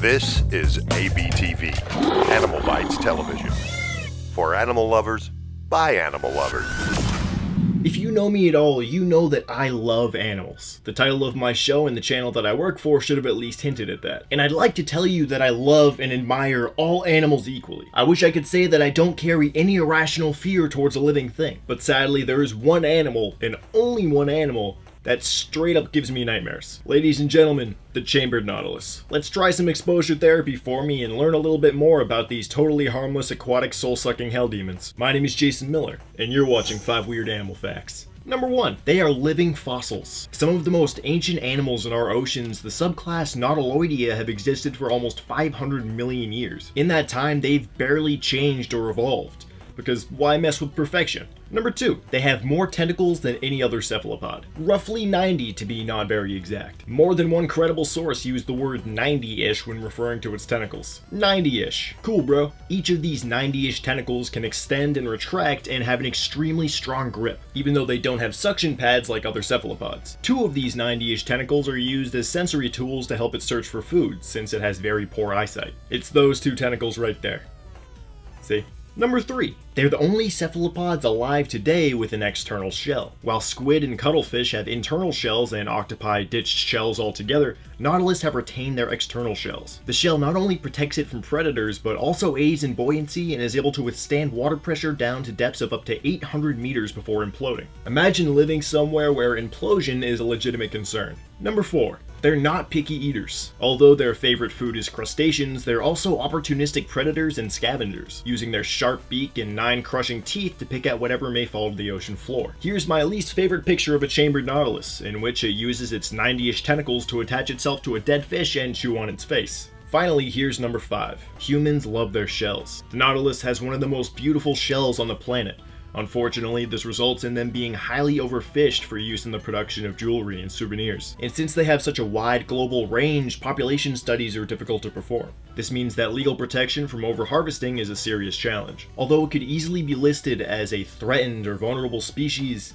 This is ABTV, Animal Bytes Television. For animal lovers, by animal lovers. If you know me at all, you know that I love animals. The title of my show and the channel that I work for should have at least hinted at that. And I'd like to tell you that I love and admire all animals equally. I wish I could say that I don't carry any irrational fear towards a living thing. But sadly, there is one animal, and only one animal, that straight up gives me nightmares. Ladies and gentlemen, the chambered nautilus. Let's try some exposure therapy for me and learn a little bit more about these totally harmless aquatic soul-sucking hell demons. My name is Jason Miller, and you're watching 5 Weird Animal Facts. Number 1. They are living fossils. Some of the most ancient animals in our oceans, the subclass Nautiloidea, have existed for almost 500 million years. In that time, they've barely changed or evolved because why mess with perfection? Number 2. They have more tentacles than any other cephalopod. Roughly 90 to be not very exact. More than one credible source used the word 90-ish when referring to its tentacles. 90-ish. Cool bro. Each of these 90-ish tentacles can extend and retract and have an extremely strong grip, even though they don't have suction pads like other cephalopods. Two of these 90-ish tentacles are used as sensory tools to help it search for food, since it has very poor eyesight. It's those two tentacles right there. See? Number 3. They're the only cephalopods alive today with an external shell. While squid and cuttlefish have internal shells and octopi ditched shells altogether, nautilus have retained their external shells. The shell not only protects it from predators, but also aids in buoyancy and is able to withstand water pressure down to depths of up to 800 meters before imploding. Imagine living somewhere where implosion is a legitimate concern. Number 4. They're not picky eaters. Although their favorite food is crustaceans, they're also opportunistic predators and scavengers, using their sharp beak and nine crushing teeth to pick at whatever may fall to the ocean floor. Here's my least favorite picture of a chambered nautilus, in which it uses its 90-ish tentacles to attach itself to a dead fish and chew on its face. Finally, here's number 5. Humans love their shells. The Nautilus has one of the most beautiful shells on the planet, Unfortunately, this results in them being highly overfished for use in the production of jewelry and souvenirs. And since they have such a wide global range, population studies are difficult to perform. This means that legal protection from overharvesting is a serious challenge. Although it could easily be listed as a threatened or vulnerable species,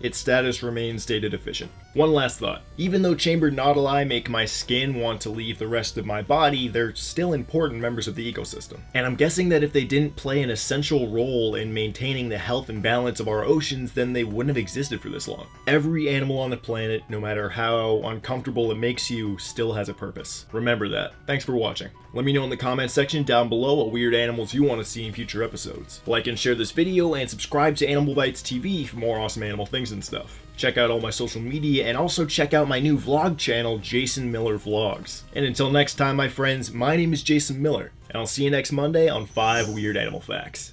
its status remains data deficient. One last thought. Even though chambered nautili make my skin want to leave the rest of my body, they're still important members of the ecosystem. And I'm guessing that if they didn't play an essential role in maintaining the health and balance of our oceans, then they wouldn't have existed for this long. Every animal on the planet, no matter how uncomfortable it makes you, still has a purpose. Remember that. Thanks for watching. Let me know in the comments section down below what weird animals you want to see in future episodes. Like and share this video and subscribe to Animal Bytes TV for more awesome animal things and stuff. Check out all my social media and also check out my new vlog channel, Jason Miller Vlogs. And until next time, my friends, my name is Jason Miller, and I'll see you next Monday on 5 Weird Animal Facts.